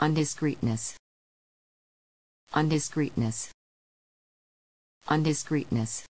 Undiscreetness. Undiscreetness. Undiscreetness.